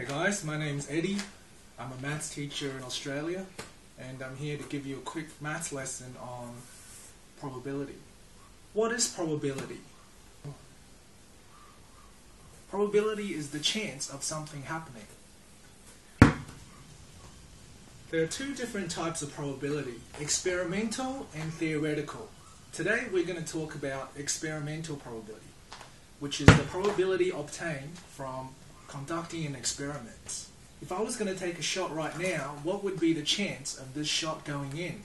Hey guys, my name's Eddie. I'm a maths teacher in Australia and I'm here to give you a quick maths lesson on probability. What is probability? Probability is the chance of something happening. There are two different types of probability, experimental and theoretical. Today we're going to talk about experimental probability, which is the probability obtained from conducting an experiment. If I was going to take a shot right now, what would be the chance of this shot going in?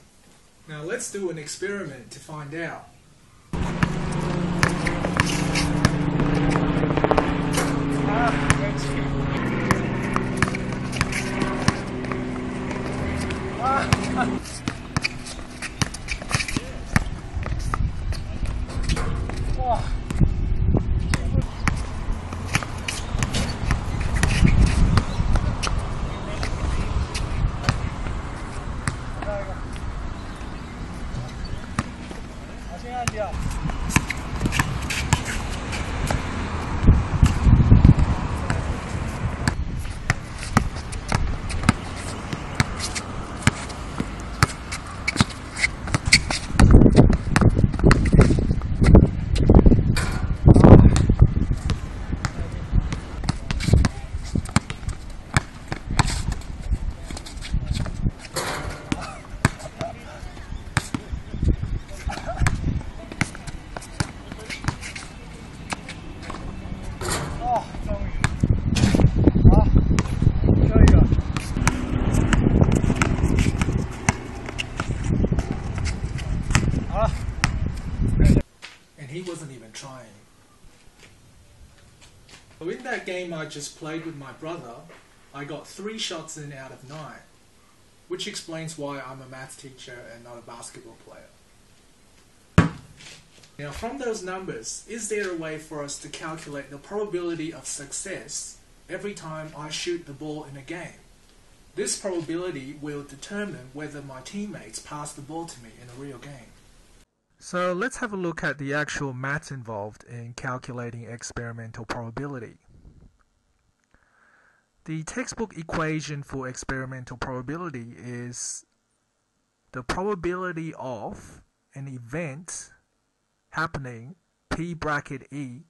Now let's do an experiment to find out. and he wasn't even trying. So in that game I just played with my brother, I got three shots in out of nine, which explains why I'm a math teacher and not a basketball player. Now from those numbers, is there a way for us to calculate the probability of success every time I shoot the ball in a game? This probability will determine whether my teammates pass the ball to me in a real game. So let's have a look at the actual maths involved in calculating experimental probability. The textbook equation for experimental probability is the probability of an event happening, P bracket E,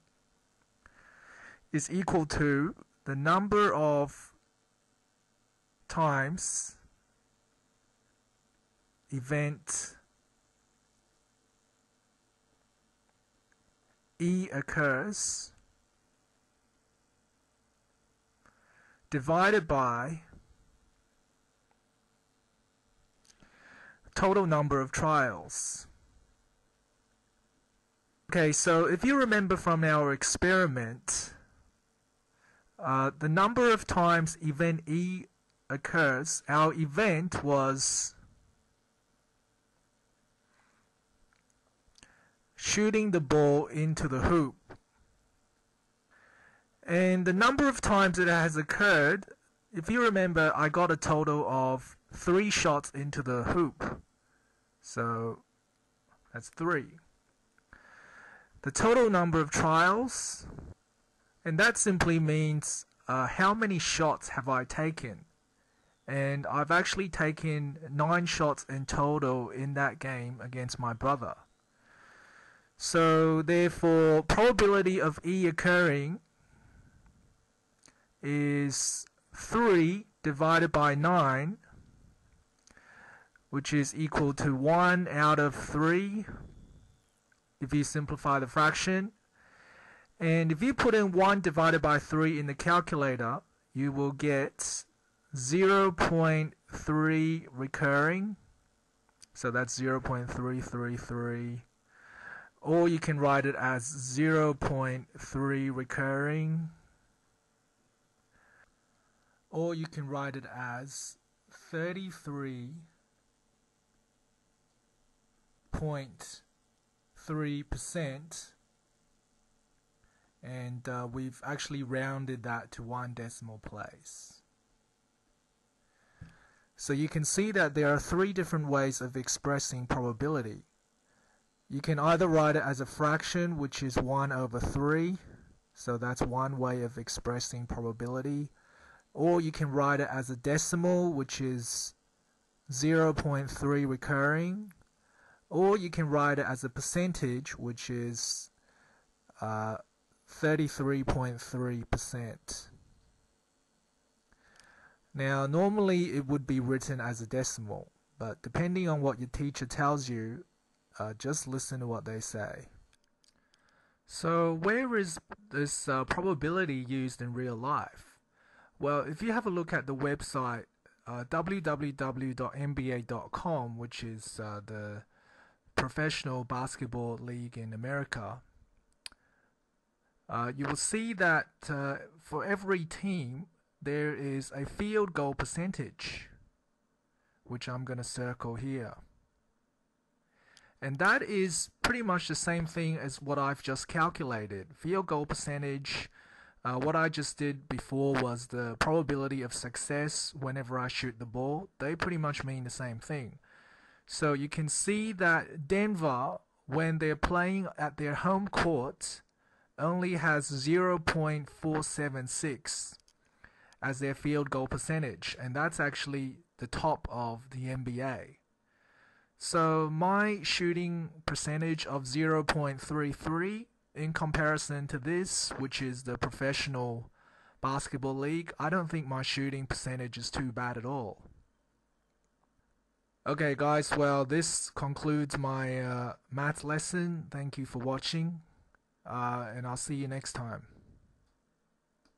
is equal to the number of times event E occurs divided by total number of trials. Okay, so if you remember from our experiment, uh, the number of times event E occurs, our event was shooting the ball into the hoop. And the number of times it has occurred, if you remember, I got a total of three shots into the hoop. So that's three. The total number of trials, and that simply means uh, how many shots have I taken. And I've actually taken nine shots in total in that game against my brother. So therefore, probability of E occurring is 3 divided by 9, which is equal to 1 out of 3 if you simplify the fraction. And if you put in 1 divided by 3 in the calculator, you will get 0.3 recurring. So that's 0.333 or you can write it as 0.3 recurring or you can write it as 33.3% and uh, we've actually rounded that to one decimal place. So you can see that there are three different ways of expressing probability. You can either write it as a fraction, which is 1 over 3. So that's one way of expressing probability. or you can write it as a decimal, which is 0.3 recurring, or you can write it as a percentage, which is 33.3%. Uh, now, normally it would be written as a decimal, but depending on what your teacher tells you, uh, just listen to what they say. So, where is this uh, probability used in real life? Well, if you have a look at the website uh, www.nba.com, which is uh, the professional basketball league in America, uh, you will see that uh, for every team there is a field goal percentage, which I'm going to circle here. And that is pretty much the same thing as what I've just calculated. Field goal percentage, uh, what I just did before was the probability of success whenever I shoot the ball. They pretty much mean the same thing. So you can see that Denver, when they're playing at their home court, only has 0.476 as their field goal percentage, and that's actually the top of the NBA. So my shooting percentage of 0.33 in comparison to this, which is the professional basketball league, I don't think my shooting percentage is too bad at all. Okay guys, well this concludes my uh, math lesson. Thank you for watching uh, and I'll see you next time.